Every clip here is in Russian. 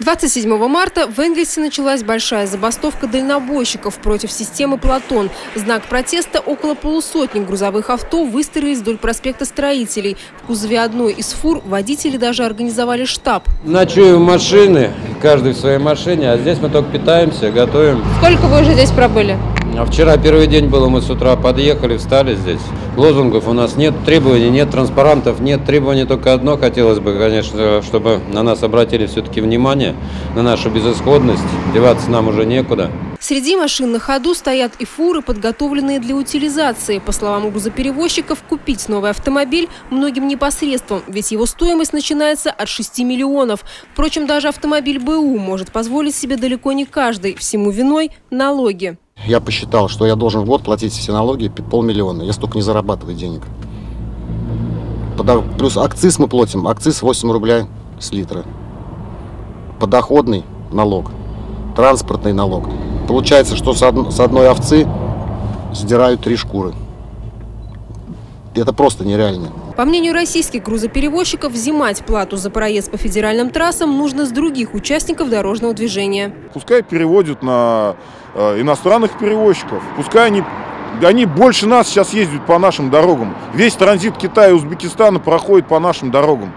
27 марта в Энгельсе началась большая забастовка дальнобойщиков против системы «Платон». В знак протеста около полусотни грузовых авто выстроились вдоль проспекта Строителей. В кузове одной из фур водители даже организовали штаб. Ночуем машины, каждый в своей машине, а здесь мы только питаемся, готовим. Сколько вы уже здесь пробыли? А вчера первый день было, мы с утра подъехали, встали здесь. Лозунгов у нас нет, требований нет, транспарантов нет. Требование только одно, хотелось бы, конечно, чтобы на нас обратили все-таки внимание, на нашу безысходность. Деваться нам уже некуда. Среди машин на ходу стоят и фуры, подготовленные для утилизации. По словам грузоперевозчиков, купить новый автомобиль многим непосредством, ведь его стоимость начинается от 6 миллионов. Впрочем, даже автомобиль БУ может позволить себе далеко не каждый. Всему виной – налоги. Я посчитал, что я должен в год платить все налоги полмиллиона. Я столько не зарабатываю денег. Плюс акциз мы платим. Акциз 8 рублей с литра. Подоходный налог. Транспортный налог. Получается, что с одной овцы сдирают три шкуры. Это просто нереально. По мнению российских грузоперевозчиков, взимать плату за проезд по федеральным трассам нужно с других участников дорожного движения. Пускай переводят на э, иностранных перевозчиков, пускай они они больше нас сейчас ездят по нашим дорогам. Весь транзит Китая и Узбекистана проходит по нашим дорогам.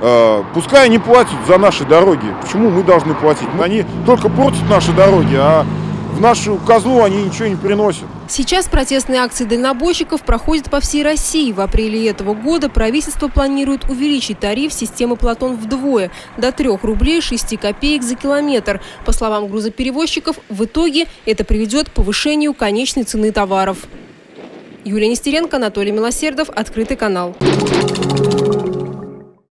Э, пускай они платят за наши дороги. Почему мы должны платить? Они только портят наши дороги, а в нашу казну они ничего не приносят. Сейчас протестные акции дальнобойщиков проходят по всей России. В апреле этого года правительство планирует увеличить тариф системы «Платон» вдвое – до 3 рублей 6 копеек за километр. По словам грузоперевозчиков, в итоге это приведет к повышению конечной цены товаров. Юлия Нестеренко, Анатолий Милосердов. Открытый канал.